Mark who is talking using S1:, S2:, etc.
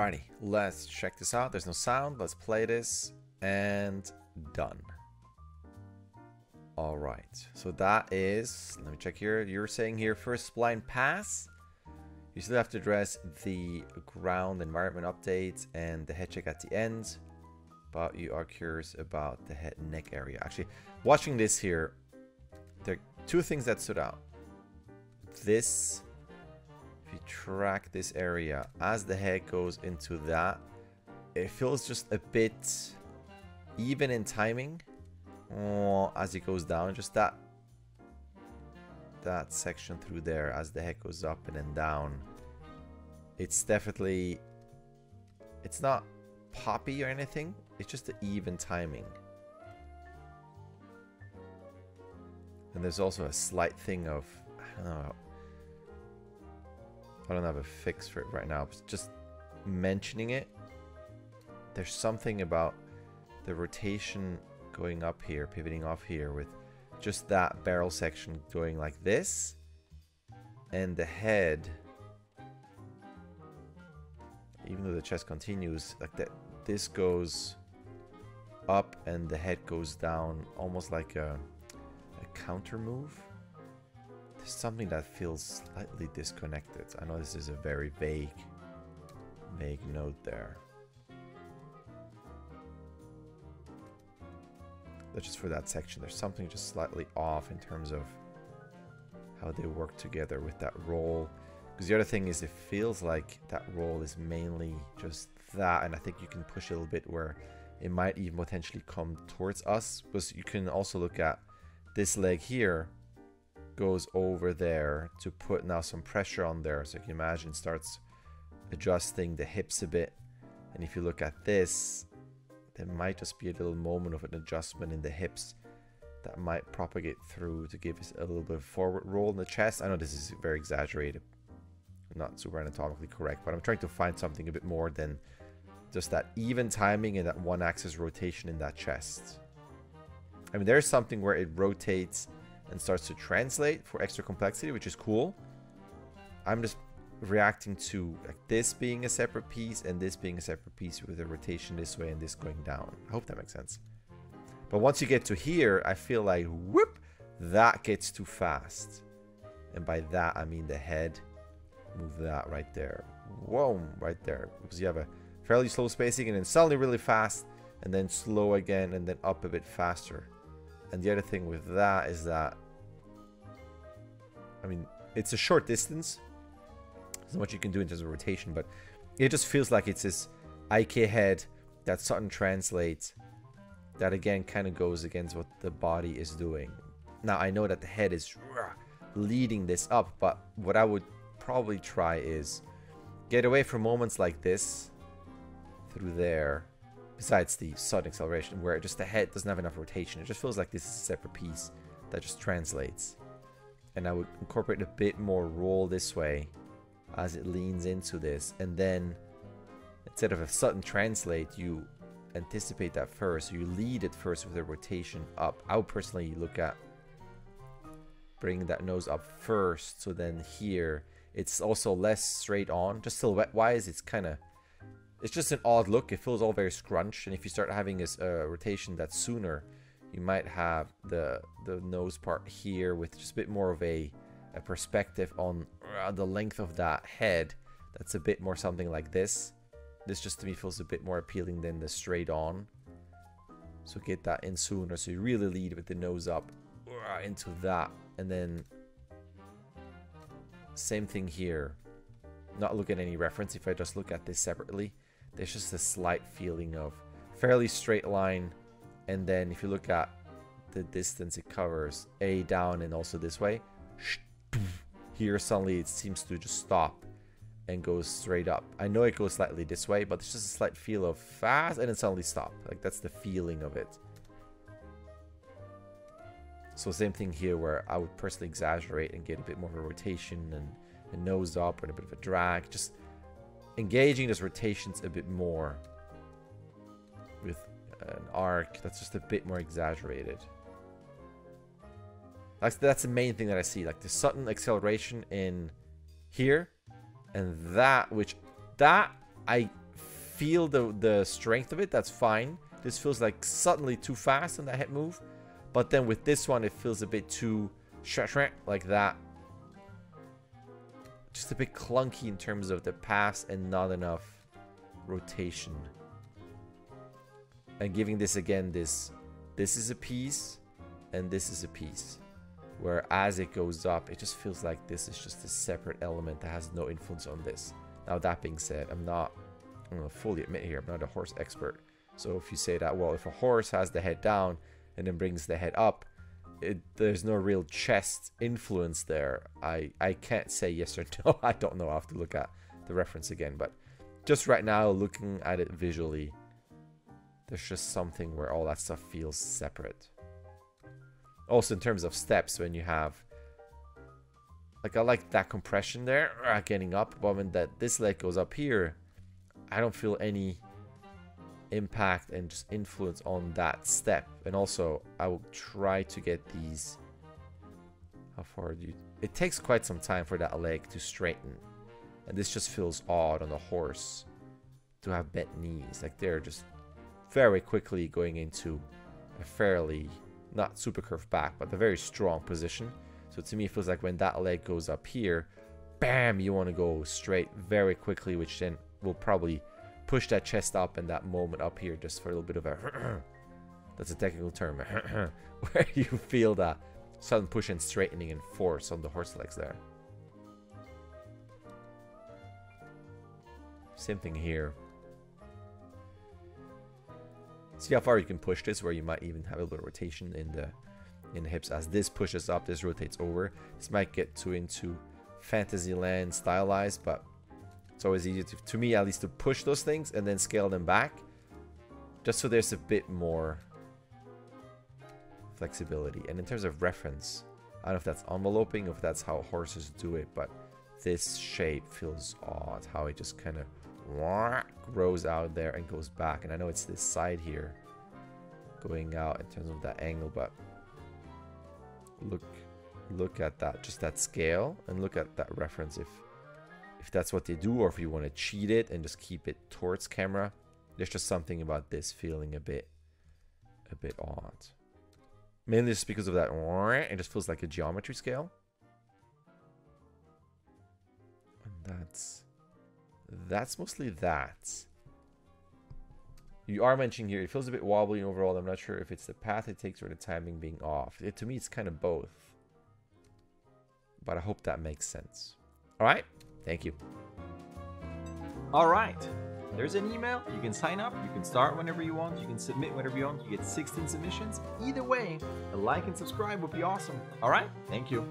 S1: Alrighty, let's check this out. There's no sound. Let's play this. And done. Alright, so that is... Let me check here. You're saying here first spline pass. You still have to address the ground environment updates and the head check at the end. But you are curious about the head neck area. Actually, watching this here, there are two things that stood out. This track this area. As the head goes into that it feels just a bit even in timing oh, as it goes down just that that section through there as the head goes up and then down it's definitely it's not poppy or anything it's just the even timing. And there's also a slight thing of I don't know I don't have a fix for it right now. But just mentioning it, there's something about the rotation going up here, pivoting off here with just that barrel section going like this and the head even though the chest continues like that this goes up and the head goes down almost like a, a counter move something that feels slightly disconnected. I know this is a very vague, vague note there. That's just for that section. There's something just slightly off in terms of how they work together with that roll. Because the other thing is it feels like that roll is mainly just that. And I think you can push a little bit where it might even potentially come towards us. But you can also look at this leg here goes over there to put now some pressure on there. So you can imagine starts adjusting the hips a bit. And if you look at this, there might just be a little moment of an adjustment in the hips that might propagate through to give us a little bit of forward roll in the chest. I know this is very exaggerated, not super anatomically correct, but I'm trying to find something a bit more than just that even timing and that one axis rotation in that chest. I mean, there's something where it rotates and starts to translate for extra complexity, which is cool. I'm just reacting to like this being a separate piece and this being a separate piece with a rotation this way and this going down. I hope that makes sense. But once you get to here, I feel like, whoop, that gets too fast. And by that, I mean the head. Move that right there. Whoa, right there. Because you have a fairly slow spacing and then suddenly really fast and then slow again and then up a bit faster. And the other thing with that is that, I mean, it's a short distance. There's not much you can do in terms of rotation, but it just feels like it's this IK head that Sutton translates that again kind of goes against what the body is doing. Now, I know that the head is leading this up, but what I would probably try is get away from moments like this through there besides the sudden acceleration where just the head doesn't have enough rotation. It just feels like this is a separate piece that just translates. And I would incorporate a bit more roll this way as it leans into this. And then instead of a sudden translate, you anticipate that first. You lead it first with a rotation up. I would personally look at bringing that nose up first. So then here, it's also less straight on. Just silhouette wise, it's kind of it's just an odd look. It feels all very scrunched. And if you start having this uh, rotation that's sooner, you might have the the nose part here with just a bit more of a, a perspective on uh, the length of that head. That's a bit more something like this. This just to me feels a bit more appealing than the straight on. So get that in sooner. So you really lead with the nose up uh, into that. And then same thing here. Not look at any reference if I just look at this separately there's just a slight feeling of fairly straight line. And then if you look at the distance it covers, A down and also this way, here suddenly it seems to just stop and goes straight up. I know it goes slightly this way, but it's just a slight feel of fast and then suddenly stop. Like that's the feeling of it. So same thing here where I would personally exaggerate and get a bit more of a rotation and a nose up and a bit of a drag. Just engaging those rotations a bit more with an arc that's just a bit more exaggerated. That's, that's the main thing that I see, like the sudden acceleration in here, and that which, that I feel the, the strength of it, that's fine. This feels like suddenly too fast on that hit move. But then with this one, it feels a bit too like that. Just a bit clunky in terms of the pass and not enough rotation. And giving this again, this this is a piece and this is a piece. Where as it goes up, it just feels like this is just a separate element that has no influence on this. Now that being said, I'm not, I'm gonna fully admit here, I'm not a horse expert. So if you say that, well, if a horse has the head down and then brings the head up, it, there's no real chest influence there. I, I can't say yes or no. I don't know. I have to look at the reference again. But just right now, looking at it visually, there's just something where all that stuff feels separate. Also, in terms of steps, when you have like I like that compression there, uh, getting up, but when that this leg goes up here, I don't feel any impact and just influence on that step. And also, I will try to get these. How far do you? It takes quite some time for that leg to straighten, and this just feels odd on a horse to have bent knees. Like they're just very quickly going into a fairly not super curved back, but a very strong position. So to me, it feels like when that leg goes up here, bam, you want to go straight very quickly, which then will probably push that chest up and that moment up here just for a little bit of a that's a technical term where you feel that sudden push and straightening and force on the horse legs there. Same thing here. See how far you can push this where you might even have a little rotation in the in the hips. As this pushes up this rotates over. This might get too into fantasy land stylized but it's always easier to, to me at least to push those things and then scale them back just so there's a bit more flexibility. And in terms of reference I don't know if that's enveloping if that's how horses do it but this shape feels odd how it just kind of grows out there and goes back. And I know it's this side here going out in terms of that angle but look look at that just that scale and look at that reference. If if that's what they do or if you want to cheat it and just keep it towards camera there's just something about this feeling a bit a bit odd. Mainly just because of that it just feels like a geometry scale. And that's that's mostly that you are mentioning here, it feels a bit wobbly overall. I'm not sure if it's the path it takes or the timing being off. It, to me, it's kind of both. But I hope that makes sense. All right. Thank you.
S2: All right. There's an email. You can sign up. You can start whenever you want. You can submit whenever you want. You get 16 submissions. Either way, a like and subscribe would be awesome. All right. Thank you.